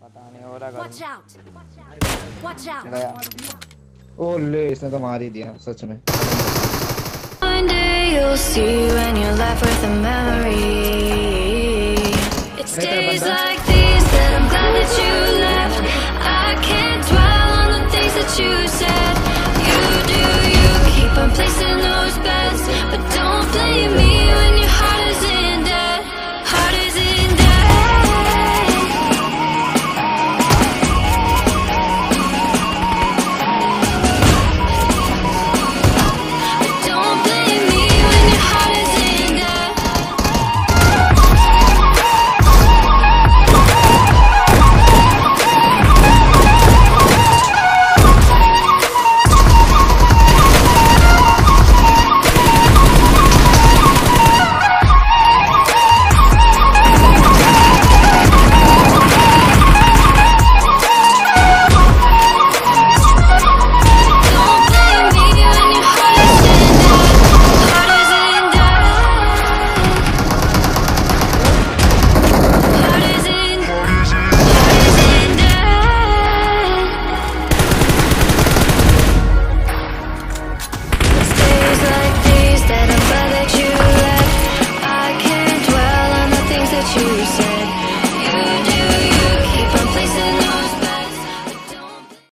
Watch out! Watch out! Watch out! Watch out ओले इसने तो मार ही दिया One day you'll see when your left with a memory. It's days like these that I'm glad that you left. I can't dwell on the things that you said. You do, you keep on placing those bets. But don't blame me.